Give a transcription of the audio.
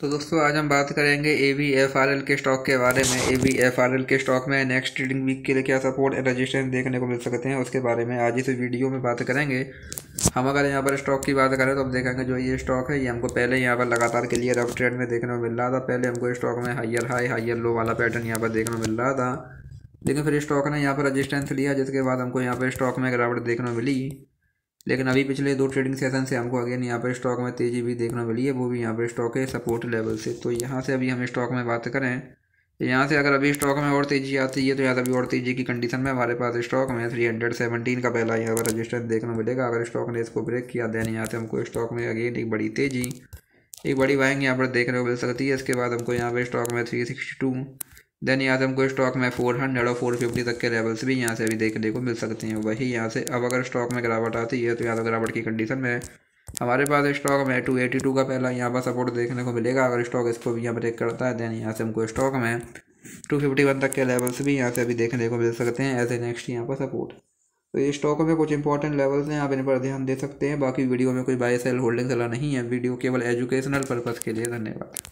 तो दोस्तों, आज हम बात करेंगे A V F R L के स्टॉक के बारे में। A V F R L के स्टॉक में नेक्स्ट ट्रेडिंग वीक के लिए क्या सपोर्ट एंड रजिस्टेंस देखने को मिल सकते हैं, उसके बारे में आज इस वीडियो में बात करेंगे। हम अगर यहाँ पर स्टॉक की बात करें तो हम देखेंगे जो ये स्टॉक है, ये हमको पहले यहाँ पर लगातार के लिए रफ ट्रेड में देखने को मिल रहा था। पहले हमको स्टॉक में हाइयर हाई हाइयर लो वाला पैटर्न यहाँ पर देखने को मिल रहा था। लेकिन फिर स्टॉक ने यहाँ पर रजिस्टेंस लिया, जिसके बाद हमको यहाँ पर स्टॉक में गिरावट देखने को मिली। लेकिन अभी पिछले दो ट्रेडिंग सेशन से हमको अगेन यहाँ पर स्टॉक में तेज़ी भी देखने मिली है, वो भी यहाँ पर स्टॉक है सपोर्ट लेवल से। तो यहाँ से अभी हम स्टॉक में बात करें यहाँ से अगर अभी स्टॉक में और तेज़ी आती है तो यहाँ से अभी और तेज़ी की कंडीशन में हमारे पास स्टॉक में थ्री हंड्रेड सेवनटीन का पहला यहाँ पर रजिस्टर देखने मिलेगा। अगर स्टॉक ने इसको ब्रेक किया देन यहाँ से हमको स्टॉक में अगेन एक बड़ी तेज़ी, एक बड़ी बाइंग यहाँ पर देखने को मिल सकती है। इसके बाद हमको यहाँ पर स्टॉक में थ्री सिक्सटी टू देन यहाँ से हमको स्टॉक में फोर हंड्रेड और फोर फिफ्टी तक के लेवल्स भी यहाँ से अभी देखने को मिल सकते हैं। वही यहाँ से अब अगर स्टॉक में गिरावट आती है तो यहाँ से गिरावट की कंडीशन में हमारे पास स्टॉक में टू एटी टू का पहला यहाँ पर सपोर्ट देखने को मिलेगा। अगर स्टॉक इसको भी यहाँ ब्रेक करता है देन यहाँ से हमको स्टॉक में टू फिफ्टी वन तक के लेवल्स भी यहाँ से अभी देखने को मिल सकते हैं एज ए नेक्स्ट यहाँ पर सपोर्ट तो ये स्टॉक में कुछ इंपॉर्टेंट लेवल्स हैं, आप इन पर ध्यान दे सकते हैं। बाकी वीडियो में कोई बाय सेल होल्डिंग सलाह नहीं है। वीडियो केवल एजुकेशनल पर्पज़ के लिए। धन्यवाद।